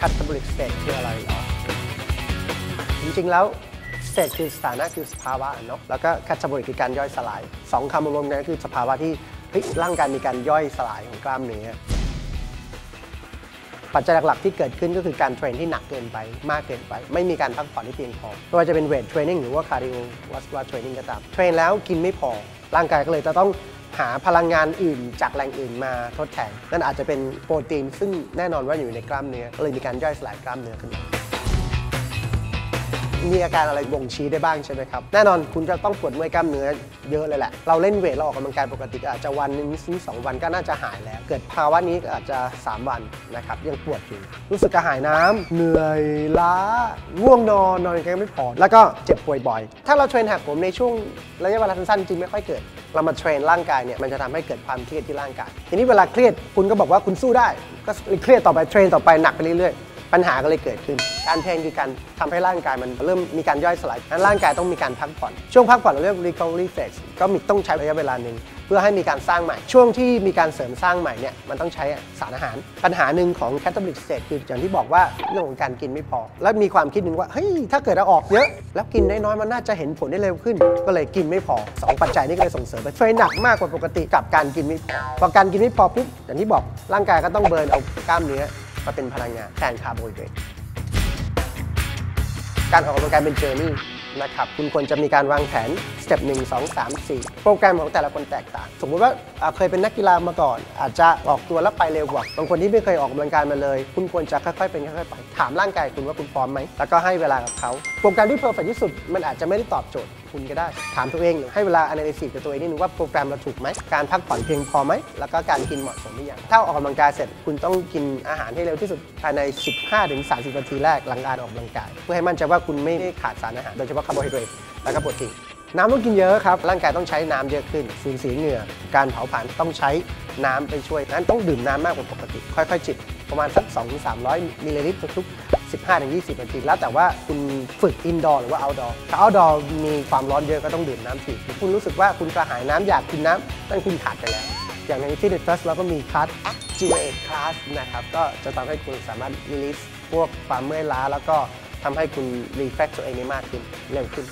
catabolic state คืออะไรเหรอ จริงๆแล้ว state คือสถานะคือสภาวะเนาะแล้วก็ catabolic คือการย่อยสลายสองคำรวมกันก็คือสภาวะที่เฮ้ยร่างกายมีการย่อยสลายของกล้ามเนื้อ ปัจจัยหลักๆที่เกิดขึ้นก็คือการ train ที่หนักเกินไป มากเกินไป ไม่มีการพักผ่อนที่เพียงพอไม่ว่าจะเป็นเวทเทรนนิ่งหรือว่าคาร์ดิโอวัส l าเทรนนิ่งก็ตามเทรนแล้วกินไม่พอ ร่างกายก็เลยจะต้องหาพลังงานอื่นจากแหล่งอื่นมาทดแทนนั่นอาจจะเป็นโปรตีนซึ่งแน่นอนว่าอยู่ในกล้ามเนื้อก็เลยมีการย่อยสลายกล้ามเนื้อขึ้นมา มีอาการอะไรบ่งชี้ได้บ้างใช่ไหมครับแน่นอนคุณจะต้องปวดเมื่อยกล้ามเนื้อเยอะเลยแหละ เราเล่นเวทเราออกกำลังกายปกติอาจจะวันนึงถึงสองวันก็น่าจะหายแล้ว เกิดภาวะนี้ก็อาจจะ 3 วันนะครับยังปวดอยู่รู้สึกกระหายน้ำเหนื่อยล้าง่วงนอนนอนกันไม่พอแล้วก็เจ็บป่วยบ่อยถ้าเราเทรนหักผมในช่วงระยะเวลาสั้นๆจริงไม่ค่อยเกิดเรามาเทรนร่างกายเนี่ยมันจะทำให้เกิดความเครียดที่ร่างกายทีนี้เวลาเครียดคุณก็บอกว่าคุณสู้ได้ก็เครียดต่อไปเทรนต่อไปหนักไปเรื่อยๆ ปัญหาก็เลยเกิดขึ้น การเทรนคือการทำให้ร่างกายมันเริ่มมีการย่อยสลายนั้นร่างกายต้องมีการพักผ่อน ช่วงพักผ่อนเราเรียก recovery phase ก็มีต้องใช้ระยะเวลาหนึ่งเพื่อให้มีการสร้างใหม่ ช่วงที่มีการเสริมสร้างใหม่เนี่ยมันต้องใช้สารอาหาร ปัญหาหนึ่งของ catabolic state คืออย่างที่บอกว่าเรื่องของการกินไม่พอ แล้วมีความคิดหนึ่งว่าเฮ้ยถ้าเกิดเราออกเยอะ แล้วกินน้อยๆมันน่าจะเห็นผลได้เร็วขึ้น ก็เลยกินไม่พอสองปัจจัยนี้ก็เลยส่งเสริมไป train หนักมากกว่าปกติกับการกินไม่พอพอการกินไม่พอปุ๊บอย่างที่บอกร่างกายก็ต้อง burn เอากล้ามเนื้อ มาเป็นพลังงานแทนคาร์โบไฮเดรตการออกกำลังกายเป็น journey นะครับคุณควรจะมีการวางแผน step 1 2 3 4โปรแกรมของแต่ละคนแตกต่าง สมมุติว่าอ่าเคยเป็นนักกีฬามาก่อน อาจจะออกตัวแล้วไปเร็วกว่าบางคนที่ไม่เคยออกกำลังกายมาเลย คุณควรจะค่อยๆเป็นค่อยๆไป ถามร่างกายคุณว่าคุณพร้อมไหมแล้วก็ให้เวลากับเขาโปรแกรมที่ perfect ที่สุดมันอาจจะไม่ได้ตอบโจทย์ คุณก็ได้ ถามตัวเองให้เวลา analysis กับตัวเองนิดนึงว่าโปรแกรมเราถูกไหมการพักผ่อนเพียงพอไหมแล้วก็การกินเหมาะสมหรือยังถ้าออกกำลังกายเสร็จคุณต้องกินอาหารให้เร็วที่สุดภายใน 15-30 นาทีแรกหลังการออกกำลังกาย เพื่อให้มั่นใจว่าคุณไม่ขาดสารอาหารโดยเฉพาะคาร์โบไฮเดรตแล้วก็โปรตีนน้ำต้องกินเยอะครับ ร่างกายต้องใช้น้ำเยอะขึ้น สูญเสียเหงื่อ การเผาผลาญต้องใช้น้ำไปช่วย นั้นต้องดื่มน้ำมากกว่าปกติ ค่อยๆ จิบ ประมาณสัก 2-300 มิลลิลิตรทุก 15-20 นาที แล้วแต่ว่าคุณฝึก indoor หรือว่า outdoor ถ้า outdoor มีความร้อนเยอะก็ต้องดื่มน้ำถี่คุณรู้สึกว่าคุณกระหายน้ำอยากกินน้ำนั่นคุณขาดไปแล้ว อย่างในที่เดฟ s เราก็มี class Activate Class นะครับ ก็จะทำให้คุณสามารถ release พวกความเมื่อยล้า แล้วก็ทำให้คุณ refresh ตัวเองได้มากขึ้นเร็วขึ้น